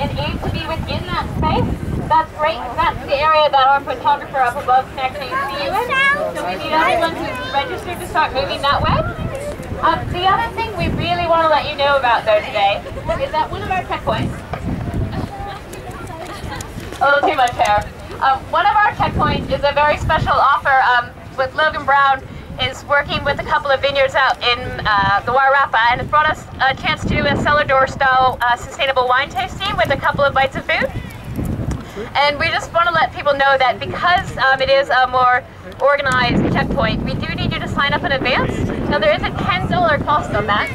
and aim to be within that space, that's great. That's the area that our photographer up above can actually see you in. So we need everyone who's registered to start moving that way. Um, the other thing we really want to let you know about though today is that one of our checkpoints, a little too much hair, um, one of our checkpoints is a very special offer um, with Logan Brown is working with a couple of vineyards out in uh, the Wairarapa and has brought us a chance to do a cellar door style uh, sustainable wine tasting with a couple of bites of food. And we just want to let people know that because um, it is a more organized checkpoint, we do need you to sign up in advance. Now there is a $10 cost on that.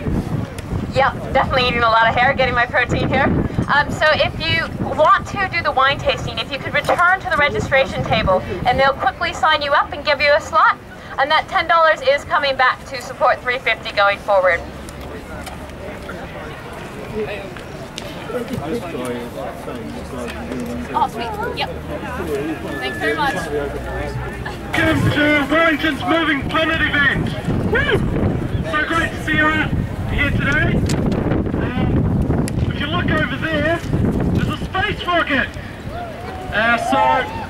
Yep, definitely eating a lot of hair, getting my protein here. Um, so if you want to do the wine tasting, if you could return to the registration table and they'll quickly sign you up and give you a slot. And that $10 is coming back to support 350 going forward. Oh, sweet. Yep. Thanks very much. Welcome to Wellington's Moving Planet event. Woo! So great to see you out here today. Um, if you look over there, there's a space rocket. Uh, so the,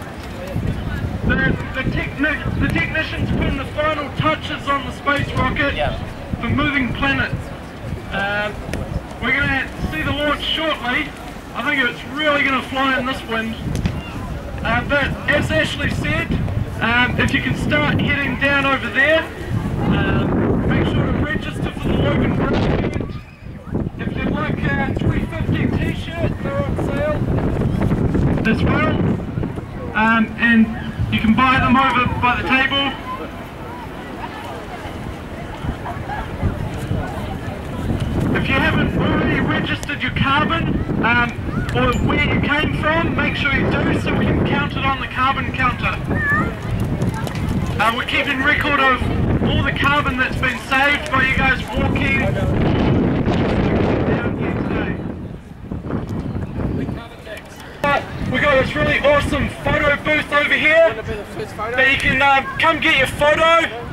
the, techni the technicians putting the final touches on the space rocket for moving planets. Um, we're going to see the launch shortly. I think it's really going to fly in this wind. Uh, but as Ashley said, um, if you can start heading down over there, um, make sure to register for the Logan Brown event. If you'd like a 350 t-shirt, they're on sale as well. Um, and you can buy them over by the table. If you haven't already registered your carbon um, or where you came from, make sure you do so we can count it on the carbon counter. Uh, we're keeping record of all the carbon that's been saved by you guys walking down here today. We got this really awesome photo booth over here that you can um, come get your photo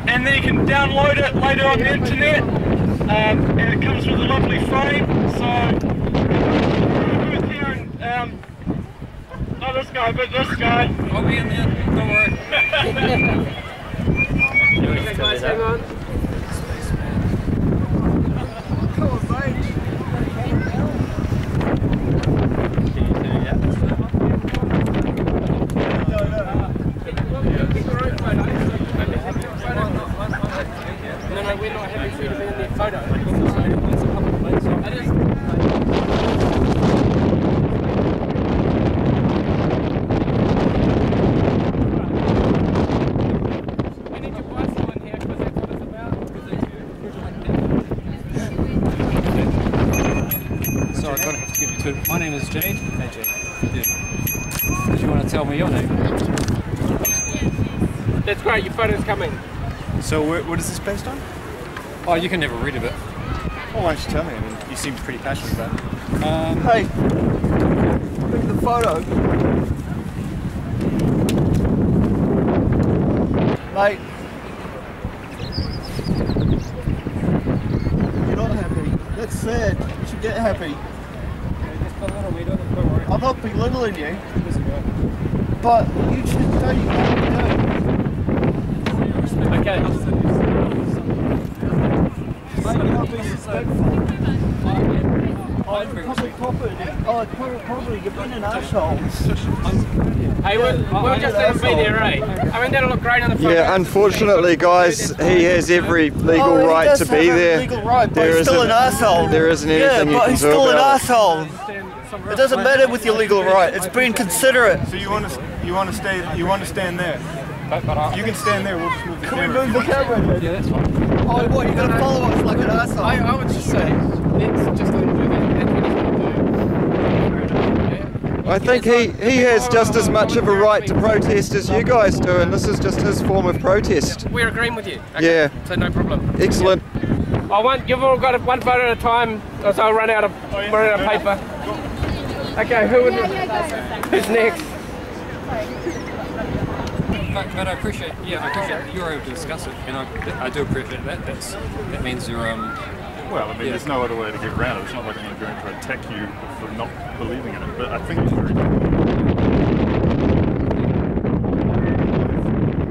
and then you can download it later on the internet. Um, and it comes with a lovely frame. So, booth here and um, not this guy, but this guy. I'll be in there, don't worry. Okay guys, hang on. No, no, we're not happy for you to be in their photo. It's a public place. It is. We need your bicycle in here because that's what it's about. Sorry, I'm gonna have to give you two. My name is Jade. Hey Jade. Yeah. Do you want to tell me your name? That's great, your photo's coming. So wh- what is this based on? Oh, you can never read of it. Well, why don't you tell me? I mean, you seem pretty passionate about it. Um, Hey, look at the photo. Mate. You're not happy. That's sad. You should get happy. just a little bit, don't worry. I'm not belittling you, but you should know you can Okay. Mate, you're not being respectful. Oh, you're probably proper. Oh, probably, probably you've been an asshole. Hey, we'll, we'll just let him be there, right? I mean, that'll look great on the photo. Yeah, unfortunately, guys, he has every legal Oh, right to be there. Legal right, There he's still an asshole. There isn't Yeah, anything you but he's still an about it. asshole. It doesn't matter with your legal right. It's being considerate. So you want to you want to stay you want to stand there? You can stand there. We'll just move the Can we move the camera? Yeah, that's fine. Oh, what? You're gonna follow us like an asshole? I, I would just say, let's just let him do that. That's what he's going to do. I think he, he has just as much of a right to protest as you guys do, and this is just his form of protest. We're agreeing with you. Okay, Yeah. So no problem. Excellent. I want, you've all got one photo at a time, or so I'll run out of, run out of paper. Okay, who would, who's next? But, but I appreciate, yeah, I appreciate that you're able to discuss it, and I, I do appreciate that. That's that means you're um, Well, I mean, there's no other way to get around it. It's not like I'm going to go and try to attack you for not believing in it. But I think it's very.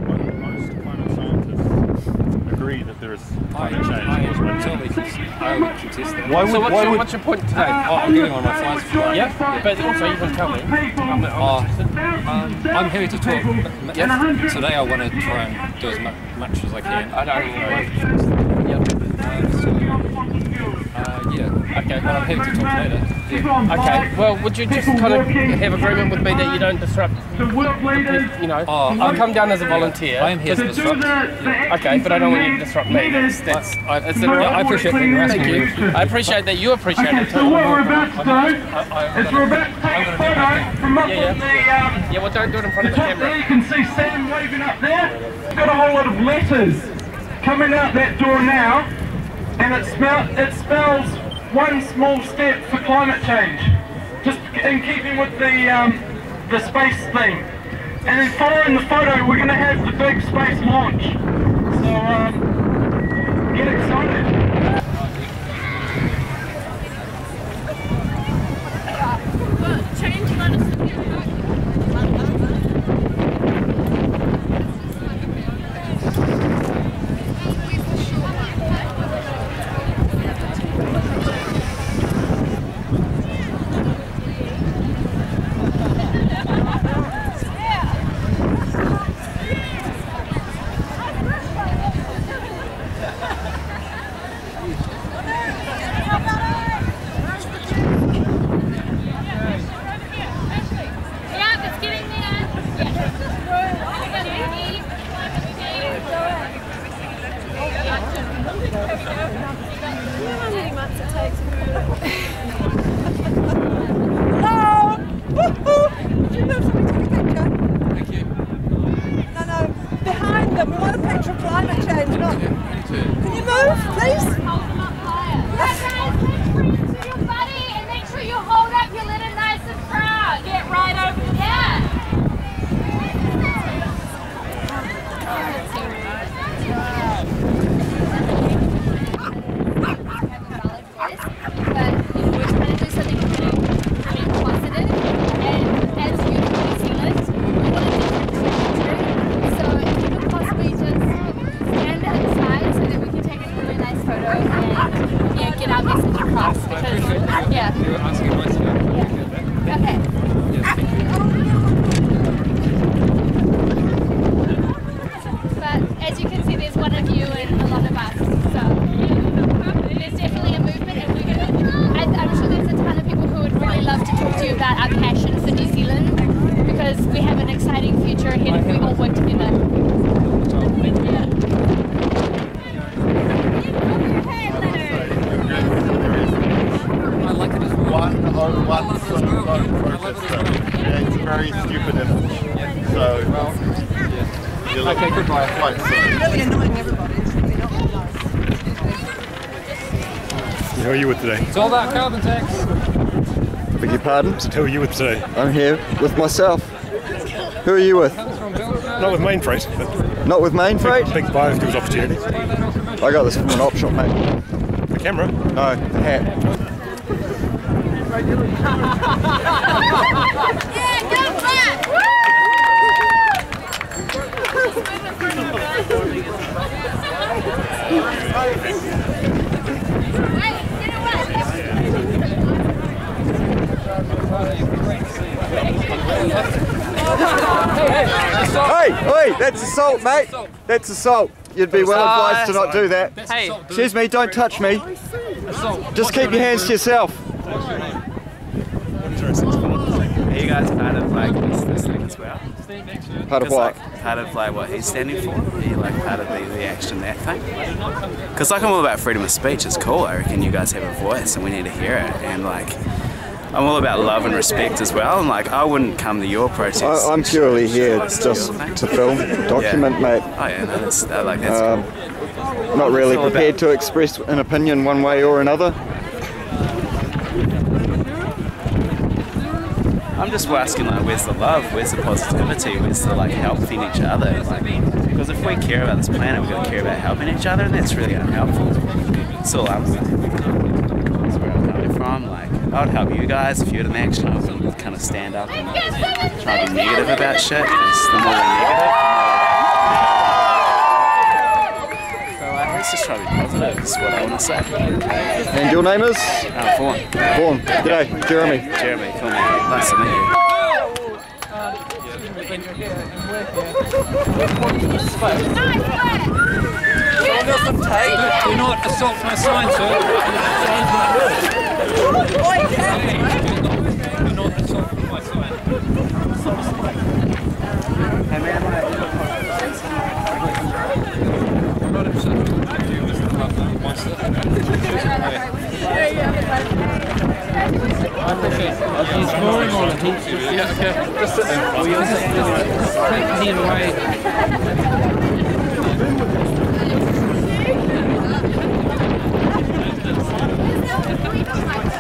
Most climate scientists agree that there is climate change. I caused by totally contest, I would contest that. Why would, So what's why your, would, what's your point today? Oh, I'm getting on my flights for. Yeah, but also you can tell me. I'm, I'm Oh, um, I'm happy to talk. Yeah. Today I want to try and do as mu- much as I can. I don't know. Yeah. Um, so, uh, yeah. Okay. But to talk later. Yeah. Okay. Well, would you just kind of have agreement with me that you don't disrupt? The world leaders. You know, Oh, I'll come down as a volunteer. I am here to To disrupt. the, the Okay, but I don't want you to disrupt me. That's, that's, I, that's yeah, I appreciate that you're asking you. I appreciate that you appreciate Okay, it so too. what we're about to do I, is we're about to take a photo from up Yeah, on the, um, Yeah, well, don't do it in front the of the top there. camera. You can see Sam waving up there. It's got a whole lot of letters coming out that door now, and it, smell, it spells one small step for climate change, just in keeping with the um, the space theme. And then following the photo, we're going to have the big space launch. So um, get excited. Who are you with today? It's all about carbon tax. Beg your pardon? Who are you with today? I'm here with myself. Who are you with? Not with Mainfreight, but Not with Mainfreight? big biofuels opportunity. I got this from an op shop, mate. The camera. No, the hat. Yeah, go back! Wait, get away! Hey, hey, that's assault, mate. That's assault. You'd be well advised to not do that. Hey, Excuse me, don't touch me. Just keep your hands to yourself. Are you guys part of like this, this thing as well? Part of what? like part of like what he's standing for? Are you like part of the, the action that thing? Because like I'm all about freedom of speech. It's cool. I reckon you guys have a voice and we need to hear it. And like I'm all about love and respect as well. And like I wouldn't come to your protest. I, I'm purely here just to film, document, mate. Oh yeah, no, that's I like that's Um, cool. Not really prepared to express an opinion one way or another. I'm just asking like, where's the love? Where's the positivity? Where's the like helping each other? Like, because if we care about this planet, we've got to care about helping each other, and that's really unhelpful. It's all up. That's where I'm coming from. Like, I would help you guys if you're the next time. I wouldn't kind of stand up and try to be negative about shit. Because the more we're negative, the more like, so let's just try to be positive. Is what I want to say. And your name is? Uh, Fawn. Vaughan. G'day, Jeremy. Jeremy, cool man. Nice to meet you. Do not assault my sign, sir. Do not assault my sign. Not upset with you, Mr. Papa, monster. He's snoring on it. He's yeah, okay. Oh, just sit there. Just take the away. There's no freedom.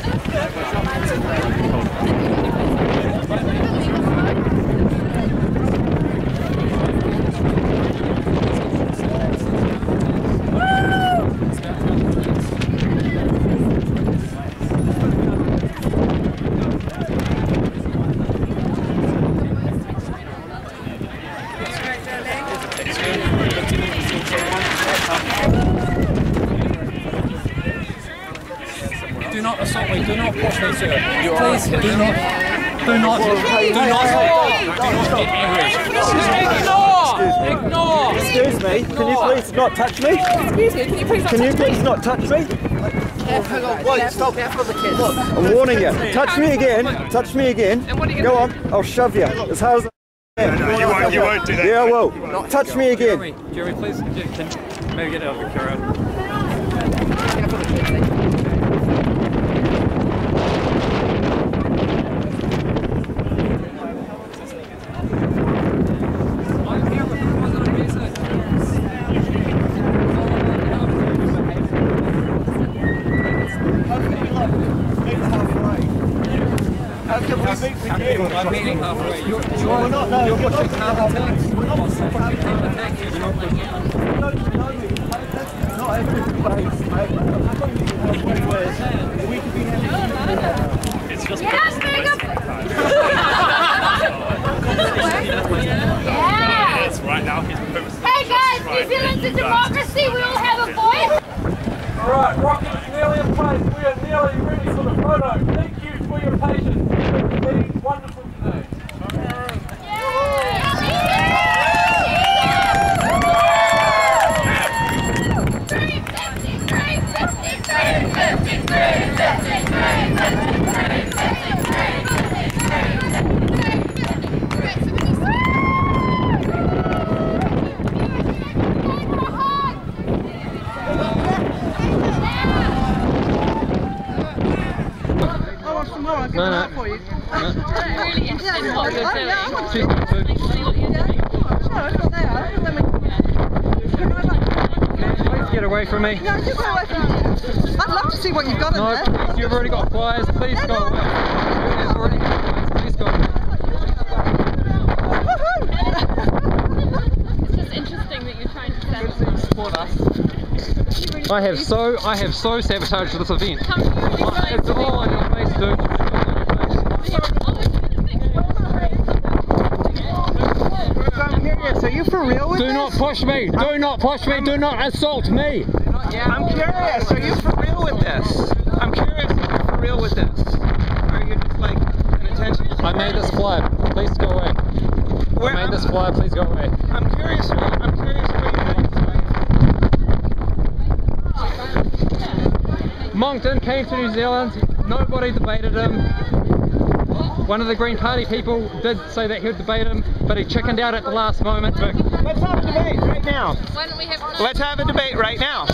Do not push me, sir. Please do not. Do not. Do not. Do not get angry. Ignore. Ignore. Excuse me, can you please not touch me? Excuse me, can you please not Can you touch me? please not touch me? hang on, wait, stop. Careful of the kids. I'm warning you. Touch me again. Touch me again. And what are you Go on. I'll shove you as hard as I can. No, you won't, you won't do that. Yeah, I will. Touch me again. Jeremy, Jeremy, please, can maybe get out of the car. Meeting halfway. You're, you're, We're you're attacks. You're not. Not It's just Yes, yeah. It's right now. Hey guys, New Zealand's a democracy. We all have a voice. Right, rocket is nearly in place. We are nearly ready for the photo. Thank you for your patience. It's been wonderful today. I want some get No, no. out for you. really interested in what you're doing. She's got two. No, it's not there. I thought they were- Can I, like- Please get away from me. No, just go away from me. I'd love to see what you've got in there. please, you've already got flyers. Please go away. You've already got flyers. Please go away. It's just interesting that you're trying to sabotage. Support us. I have so I have so sabotaged this event. Come to your It's all on your face, dude. I'm curious, are you for real with Do this? not push me. Do not push me. Do not assault me. I'm curious, are you for real with this? I'm curious if you're for real with this. Are you just like an attention? I made this flyer. Please go away. Where, I made this flyer. Please go away. I'm curious, I'm curious where you Monckton came to New Zealand. Nobody debated him. One of the Green Party people did say that he would debate him, but he chickened out at the last moment. Let's have a debate right now. Why don't we have Let's have a debate right now.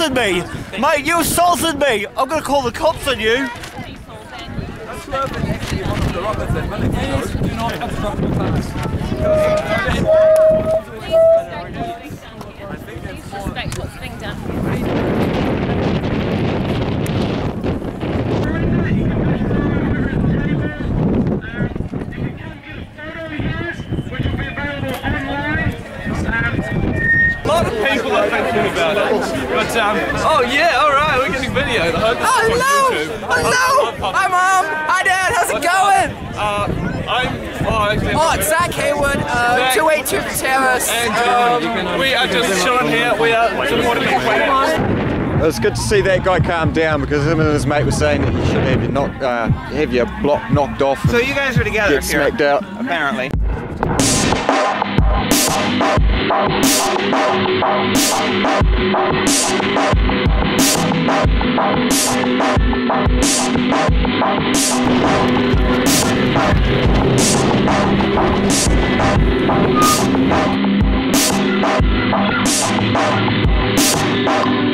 Assaulted me! Mate, you assaulted me! I'm gonna call the cops on you! Pass. Suspect what's being done. People are thinking about it. But, um, oh yeah, alright, we're getting video. I hope this Oh, is hello! on YouTube. Hello! Hi, Mom! Hi, Dad! How's it going? Uh, I'm, oh, actually, Oh, it's Zach Hayward, uh, 282 The Terrace. And um, we are just chilling here. We are supporting the planet. It was good to see that guy calm down because him and his mate were saying that you should have your knock, uh, have your block knocked off. So you guys are together get here, smacked out. apparently. Thank